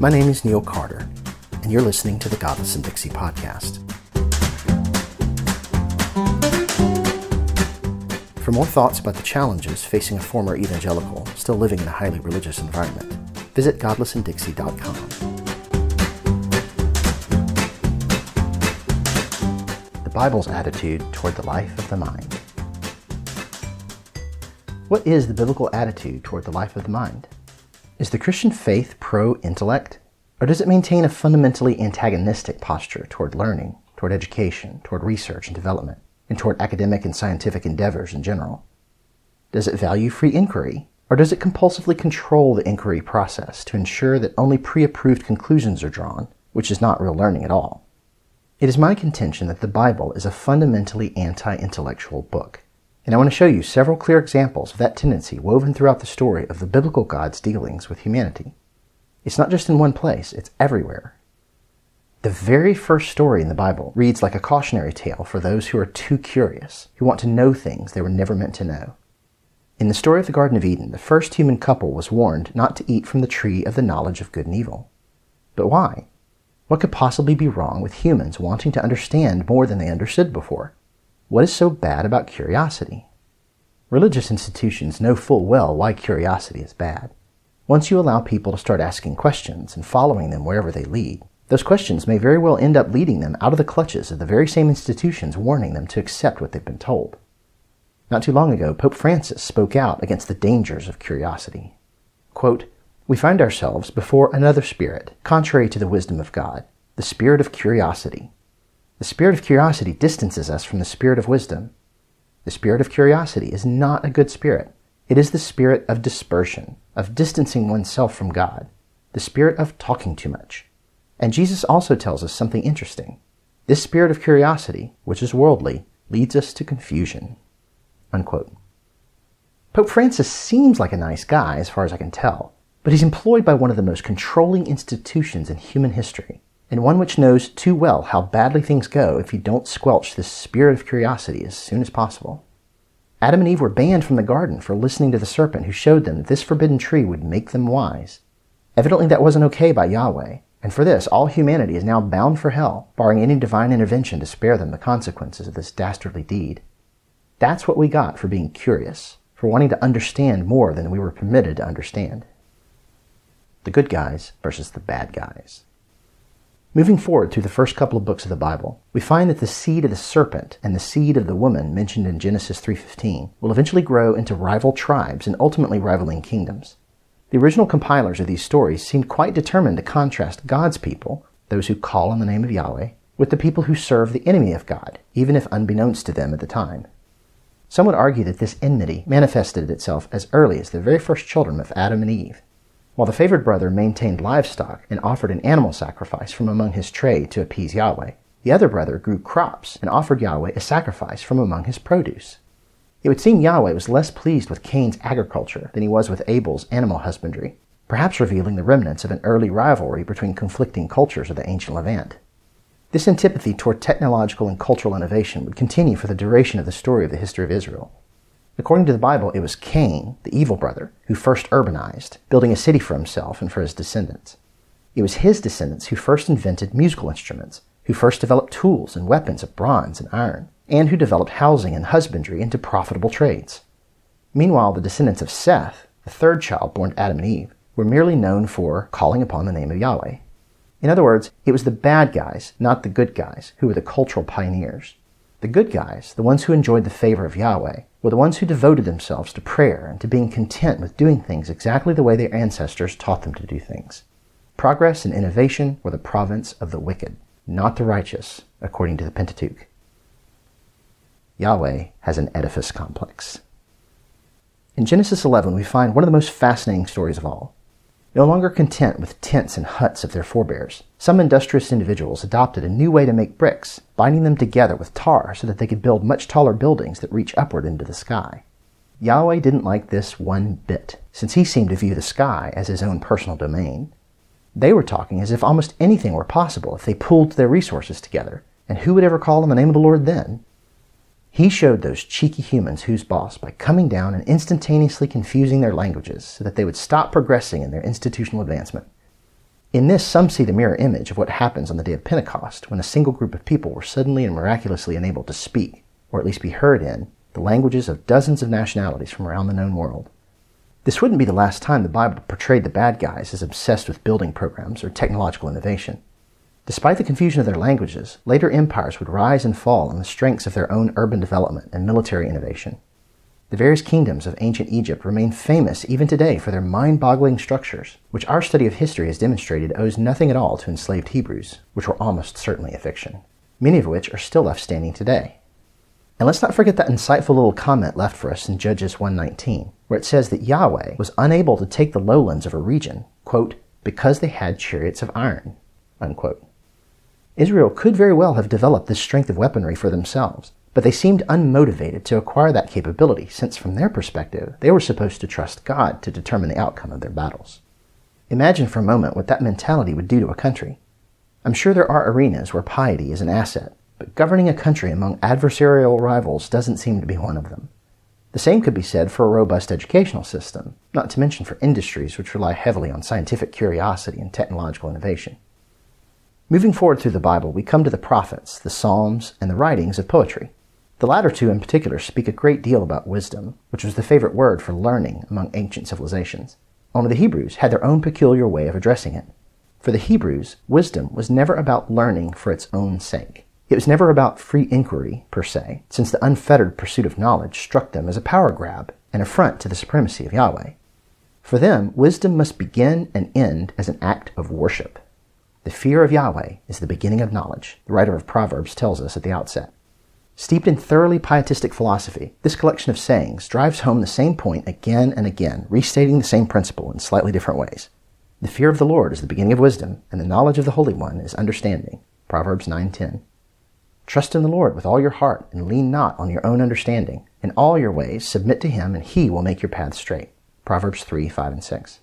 My name is Neil Carter, and you're listening to the Godless in Dixie podcast. For more thoughts about the challenges facing a former evangelical still living in a highly religious environment, visit godlessindixie.com. The Bible's attitude toward the life of the mind. What is the biblical attitude toward the life of the mind? Is the Christian faith pro intellect? Or does it maintain a fundamentally antagonistic posture toward learning, toward education, toward research and development, and toward academic and scientific endeavors in general? Does it value free inquiry? Or does it compulsively control the inquiry process to ensure that only pre approved conclusions are drawn, which is not real learning at all? It is my contention that the Bible is a fundamentally anti intellectual book and I want to show you several clear examples of that tendency woven throughout the story of the biblical God's dealings with humanity. It's not just in one place, it's everywhere. The very first story in the Bible reads like a cautionary tale for those who are too curious, who want to know things they were never meant to know. In the story of the Garden of Eden, the first human couple was warned not to eat from the tree of the knowledge of good and evil. But why? What could possibly be wrong with humans wanting to understand more than they understood before? What is so bad about curiosity? Religious institutions know full well why curiosity is bad. Once you allow people to start asking questions and following them wherever they lead, those questions may very well end up leading them out of the clutches of the very same institutions warning them to accept what they've been told. Not too long ago, Pope Francis spoke out against the dangers of curiosity. Quote, we find ourselves before another spirit, contrary to the wisdom of God, the spirit of curiosity, the spirit of curiosity distances us from the spirit of wisdom. The spirit of curiosity is not a good spirit. It is the spirit of dispersion, of distancing oneself from God, the spirit of talking too much. And Jesus also tells us something interesting. This spirit of curiosity, which is worldly, leads us to confusion. Unquote. Pope Francis seems like a nice guy as far as I can tell, but he's employed by one of the most controlling institutions in human history and one which knows too well how badly things go if you don't squelch this spirit of curiosity as soon as possible. Adam and Eve were banned from the garden for listening to the serpent who showed them that this forbidden tree would make them wise. Evidently, that wasn't okay by Yahweh, and for this, all humanity is now bound for hell, barring any divine intervention to spare them the consequences of this dastardly deed. That's what we got for being curious, for wanting to understand more than we were permitted to understand. The good guys versus the bad guys. Moving forward through the first couple of books of the Bible, we find that the seed of the serpent and the seed of the woman mentioned in Genesis 3:15 will eventually grow into rival tribes and ultimately rivaling kingdoms. The original compilers of these stories seemed quite determined to contrast God's people, those who call on the name of Yahweh, with the people who serve the enemy of God, even if unbeknownst to them at the time. Some would argue that this enmity manifested itself as early as the very first children of Adam and Eve, while the favored brother maintained livestock and offered an animal sacrifice from among his trade to appease Yahweh, the other brother grew crops and offered Yahweh a sacrifice from among his produce. It would seem Yahweh was less pleased with Cain's agriculture than he was with Abel's animal husbandry, perhaps revealing the remnants of an early rivalry between conflicting cultures of the ancient Levant. This antipathy toward technological and cultural innovation would continue for the duration of the story of the history of Israel. According to the Bible, it was Cain, the evil brother, who first urbanized, building a city for himself and for his descendants. It was his descendants who first invented musical instruments, who first developed tools and weapons of bronze and iron, and who developed housing and husbandry into profitable trades. Meanwhile, the descendants of Seth, the third child born to Adam and Eve, were merely known for calling upon the name of Yahweh. In other words, it was the bad guys, not the good guys, who were the cultural pioneers. The good guys, the ones who enjoyed the favor of Yahweh, were the ones who devoted themselves to prayer and to being content with doing things exactly the way their ancestors taught them to do things. Progress and innovation were the province of the wicked, not the righteous, according to the Pentateuch. Yahweh has an edifice complex. In Genesis 11, we find one of the most fascinating stories of all. No longer content with tents and huts of their forebears, some industrious individuals adopted a new way to make bricks, binding them together with tar so that they could build much taller buildings that reach upward into the sky. Yahweh didn't like this one bit, since he seemed to view the sky as his own personal domain. They were talking as if almost anything were possible if they pooled their resources together, and who would ever call on the name of the Lord then? He showed those cheeky humans who's boss by coming down and instantaneously confusing their languages so that they would stop progressing in their institutional advancement. In this, some see the mirror image of what happens on the day of Pentecost, when a single group of people were suddenly and miraculously enabled to speak, or at least be heard in, the languages of dozens of nationalities from around the known world. This wouldn't be the last time the Bible portrayed the bad guys as obsessed with building programs or technological innovation. Despite the confusion of their languages, later empires would rise and fall on the strengths of their own urban development and military innovation. The various kingdoms of ancient Egypt remain famous even today for their mind boggling structures, which our study of history has demonstrated owes nothing at all to enslaved Hebrews, which were almost certainly a fiction, many of which are still left standing today. And let's not forget that insightful little comment left for us in Judges 119, where it says that Yahweh was unable to take the lowlands of a region, quote, because they had chariots of iron, unquote. Israel could very well have developed this strength of weaponry for themselves, but they seemed unmotivated to acquire that capability, since from their perspective, they were supposed to trust God to determine the outcome of their battles. Imagine for a moment what that mentality would do to a country. I'm sure there are arenas where piety is an asset, but governing a country among adversarial rivals doesn't seem to be one of them. The same could be said for a robust educational system, not to mention for industries which rely heavily on scientific curiosity and technological innovation. Moving forward through the Bible, we come to the prophets, the Psalms, and the writings of poetry. The latter two in particular speak a great deal about wisdom, which was the favorite word for learning among ancient civilizations. Only the Hebrews had their own peculiar way of addressing it. For the Hebrews, wisdom was never about learning for its own sake. It was never about free inquiry, per se, since the unfettered pursuit of knowledge struck them as a power grab, an affront to the supremacy of Yahweh. For them, wisdom must begin and end as an act of worship. The fear of Yahweh is the beginning of knowledge, the writer of Proverbs tells us at the outset. Steeped in thoroughly pietistic philosophy, this collection of sayings drives home the same point again and again, restating the same principle in slightly different ways. The fear of the Lord is the beginning of wisdom, and the knowledge of the Holy One is understanding. Proverbs 9:10. Trust in the Lord with all your heart, and lean not on your own understanding. In all your ways submit to him, and he will make your paths straight. Proverbs 3, 5, and 6.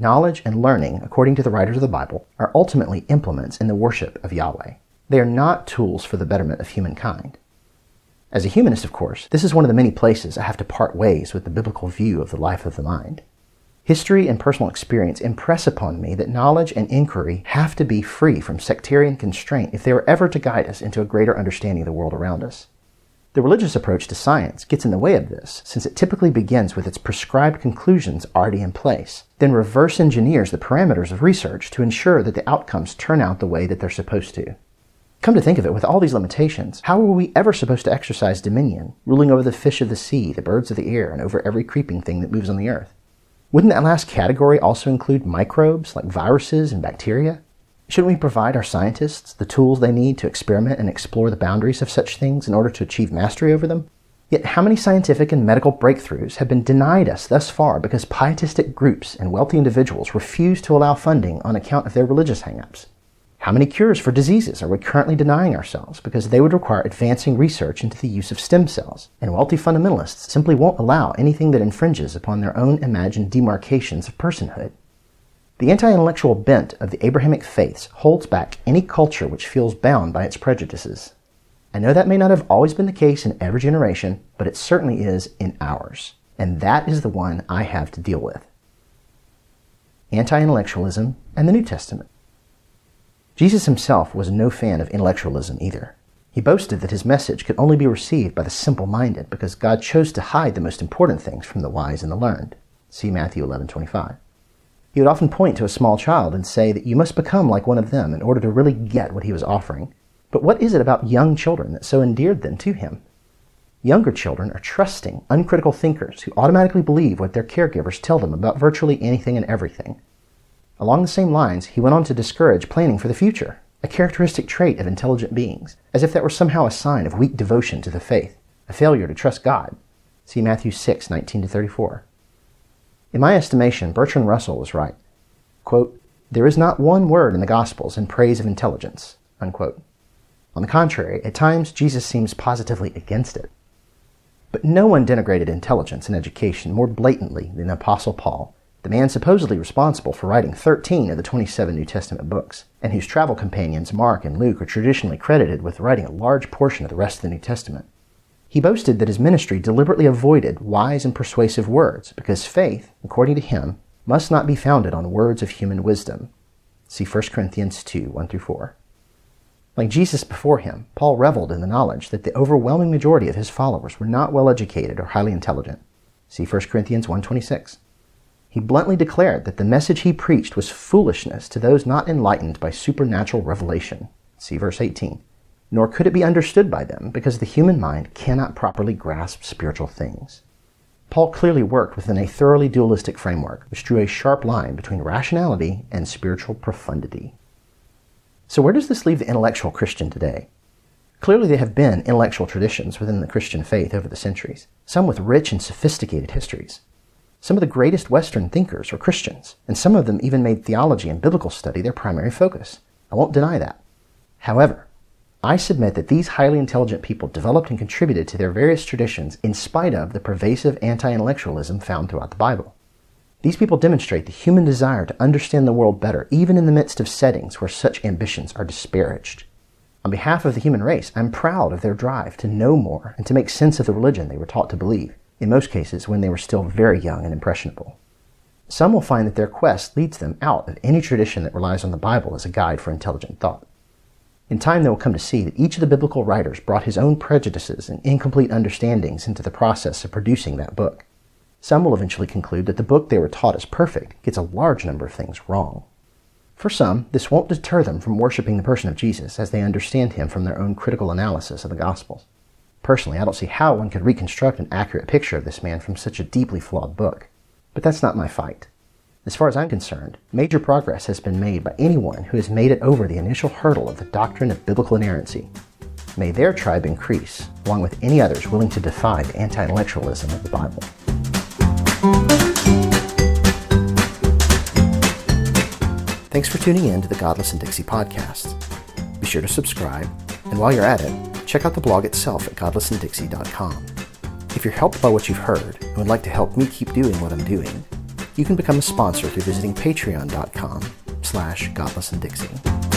Knowledge and learning, according to the writers of the Bible, are ultimately implements in the worship of Yahweh. They are not tools for the betterment of humankind. As a humanist, of course, this is one of the many places I have to part ways with the biblical view of the life of the mind. History and personal experience impress upon me that knowledge and inquiry have to be free from sectarian constraint if they are ever to guide us into a greater understanding of the world around us. The religious approach to science gets in the way of this, since it typically begins with its prescribed conclusions already in place, then reverse engineers the parameters of research to ensure that the outcomes turn out the way that they're supposed to. Come to think of it, with all these limitations, how were we ever supposed to exercise dominion, ruling over the fish of the sea, the birds of the air, and over every creeping thing that moves on the earth? Wouldn't that last category also include microbes like viruses and bacteria? Shouldn't we provide our scientists the tools they need to experiment and explore the boundaries of such things in order to achieve mastery over them? Yet, how many scientific and medical breakthroughs have been denied us thus far because pietistic groups and wealthy individuals refuse to allow funding on account of their religious hangups? How many cures for diseases are we currently denying ourselves because they would require advancing research into the use of stem cells? And wealthy fundamentalists simply won't allow anything that infringes upon their own imagined demarcations of personhood. The anti intellectual bent of the Abrahamic faiths holds back any culture which feels bound by its prejudices. I know that may not have always been the case in every generation, but it certainly is in ours. And that is the one I have to deal with. Anti intellectualism and the New Testament. Jesus himself was no fan of intellectualism either. He boasted that his message could only be received by the simple minded because God chose to hide the most important things from the wise and the learned. See Matthew 11:25. He would often point to a small child and say that you must become like one of them in order to really get what he was offering. But what is it about young children that so endeared them to him? Younger children are trusting, uncritical thinkers who automatically believe what their caregivers tell them about virtually anything and everything. Along the same lines, he went on to discourage planning for the future, a characteristic trait of intelligent beings, as if that were somehow a sign of weak devotion to the faith, a failure to trust God. See Matthew 6, 19 34. In my estimation, Bertrand Russell was right. Quote, there is not one word in the Gospels in praise of intelligence. Unquote. On the contrary, at times Jesus seems positively against it. But no one denigrated intelligence and education more blatantly than the Apostle Paul, the man supposedly responsible for writing 13 of the 27 New Testament books, and whose travel companions Mark and Luke are traditionally credited with writing a large portion of the rest of the New Testament. He boasted that his ministry deliberately avoided wise and persuasive words because faith, according to him, must not be founded on words of human wisdom. See 1 Corinthians 2 1 through 4. Like Jesus before him, Paul reveled in the knowledge that the overwhelming majority of his followers were not well educated or highly intelligent. See 1 Corinthians 1:26. He bluntly declared that the message he preached was foolishness to those not enlightened by supernatural revelation. See verse 18. Nor could it be understood by them because the human mind cannot properly grasp spiritual things. Paul clearly worked within a thoroughly dualistic framework, which drew a sharp line between rationality and spiritual profundity. So, where does this leave the intellectual Christian today? Clearly, there have been intellectual traditions within the Christian faith over the centuries, some with rich and sophisticated histories. Some of the greatest Western thinkers were Christians, and some of them even made theology and biblical study their primary focus. I won't deny that. However, I submit that these highly intelligent people developed and contributed to their various traditions in spite of the pervasive anti intellectualism found throughout the Bible. These people demonstrate the human desire to understand the world better, even in the midst of settings where such ambitions are disparaged. On behalf of the human race, I'm proud of their drive to know more and to make sense of the religion they were taught to believe, in most cases when they were still very young and impressionable. Some will find that their quest leads them out of any tradition that relies on the Bible as a guide for intelligent thought. In time, they will come to see that each of the biblical writers brought his own prejudices and incomplete understandings into the process of producing that book. Some will eventually conclude that the book they were taught is perfect gets a large number of things wrong. For some, this won't deter them from worshiping the person of Jesus as they understand him from their own critical analysis of the Gospels. Personally, I don't see how one could reconstruct an accurate picture of this man from such a deeply flawed book. But that's not my fight. As far as I'm concerned, major progress has been made by anyone who has made it over the initial hurdle of the doctrine of biblical inerrancy. May their tribe increase, along with any others willing to defy the anti intellectualism of the Bible. Thanks for tuning in to the Godless in Dixie podcast. Be sure to subscribe, and while you're at it, check out the blog itself at godlessindixie.com. If you're helped by what you've heard and would like to help me keep doing what I'm doing, you can become a sponsor through visiting patreon.com slash godlessindixie.